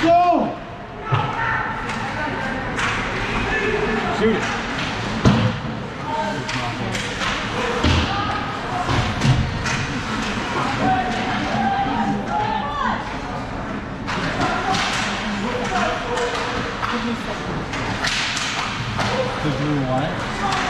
Go! Shoot it. The blue what?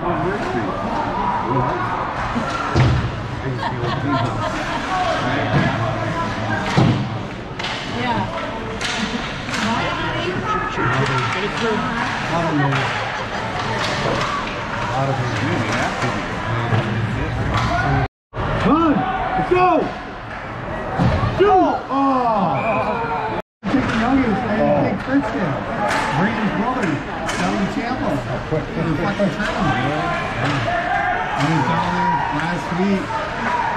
I the man. Take Princeton. Brady's brother, Tournament. I was down there last week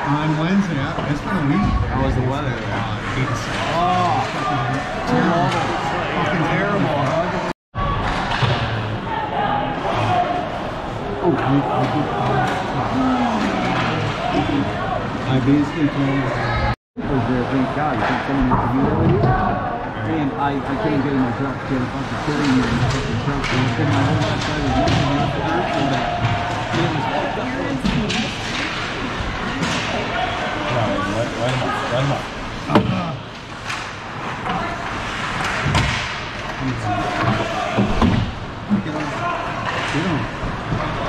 on Wednesday. It's been a week. How was the weather? It's oh, fucking terrible. Fucking terrible. Oh, I basically told uh, there, I think someone had to do that with you. And I, I couldn't get in my truck, get a fucking killing me in my fucking truck. And I spent my whole last night with nothing else to do that. It was fucked up. Let, let him up. Let him up. Get on. Get on.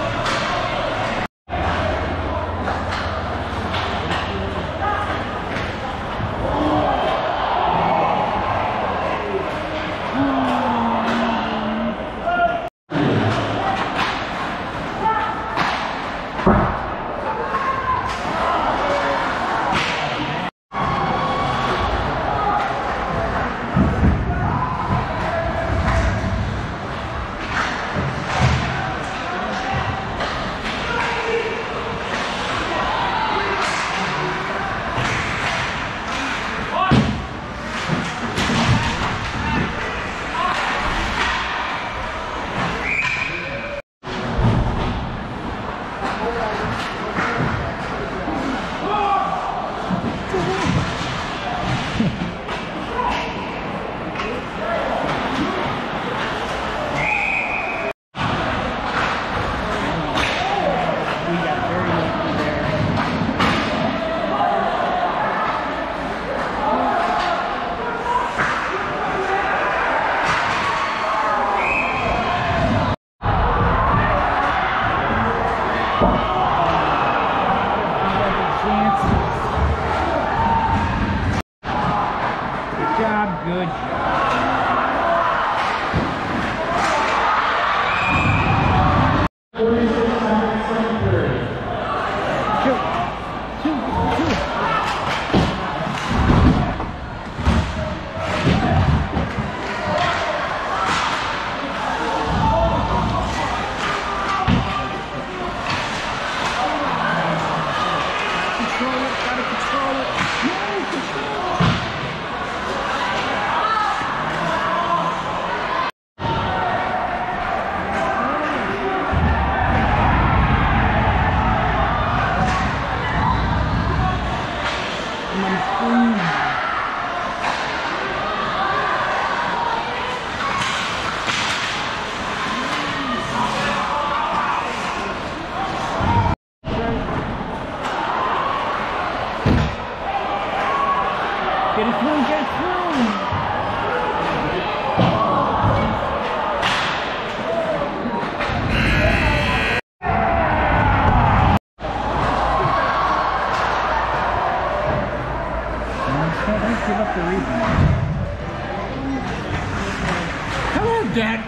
Move, Dad.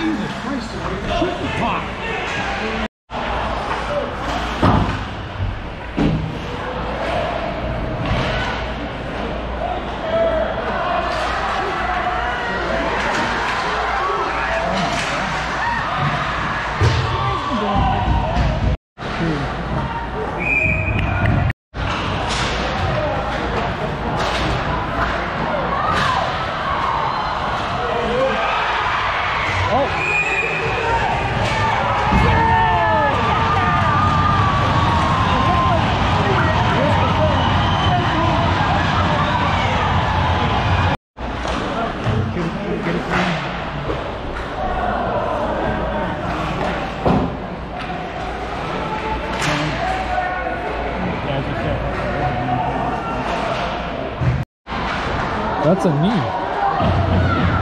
Jesus Christ. Shoot the puck. That's a knee.